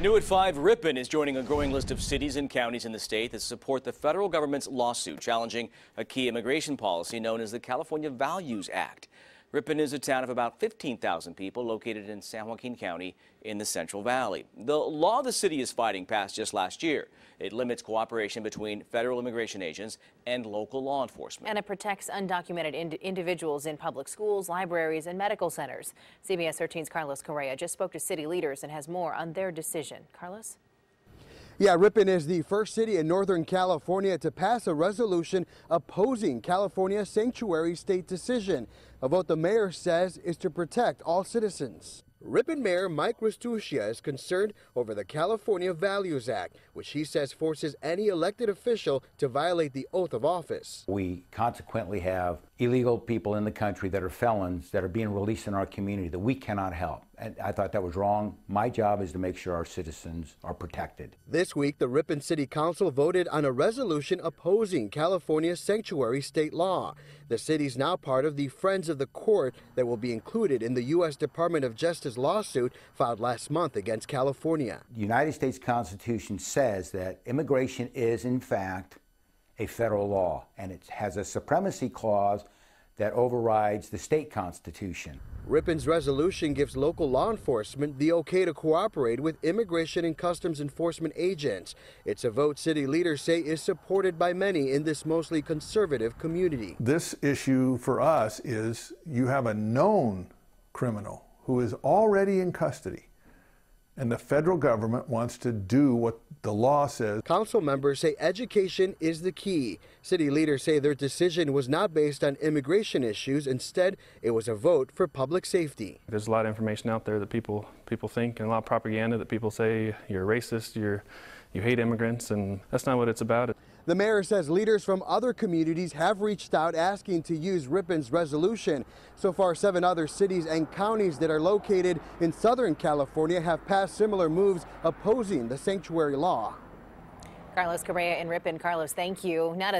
New at 5, Ripon is joining a growing list of cities and counties in the state that support the federal government's lawsuit challenging a key immigration policy known as the California Values Act. Ripon is a town of about 15,000 people located in San Joaquin County in the Central Valley. The law the city is fighting passed just last year. It limits cooperation between federal immigration agents and local law enforcement. And it protects undocumented ind individuals in public schools, libraries, and medical centers. CBS 13's Carlos Correa just spoke to city leaders and has more on their decision. Carlos? Yeah, Ripon is the first city in Northern California to pass a resolution opposing California's sanctuary state decision, a vote the mayor says is to protect all citizens. Ripon Mayor Mike Restuccia is concerned over the California Values Act, which he says forces any elected official to violate the oath of office. We consequently have illegal people in the country that are felons that are being released in our community that we cannot help. And I thought that was wrong. My job is to make sure our citizens are protected. This week, the Ripon City Council voted on a resolution opposing California's sanctuary state law. The city's now part of the Friends of the Court that will be included in the U.S. Department of Justice lawsuit filed last month against California. The United States Constitution says that immigration is, in fact, a federal law, and it has a supremacy clause that overrides the state constitution. Ripon's resolution gives local law enforcement the okay to cooperate with immigration and customs enforcement agents. It's a vote city leaders say is supported by many in this mostly conservative community. This issue for us is you have a known criminal who is already in custody and the federal government wants to do what the law says. Council members say education is the key. City leaders say their decision was not based on immigration issues. Instead, it was a vote for public safety. There's a lot of information out there that people people think and a lot of propaganda that people say you're racist, you're you hate immigrants, and that's not what it's about. The mayor says leaders from other communities have reached out asking to use Ripon's resolution. So far, seven other cities and counties that are located in Southern California have passed similar moves opposing the sanctuary law. Carlos Correa in Ripon. Carlos, thank you. Not a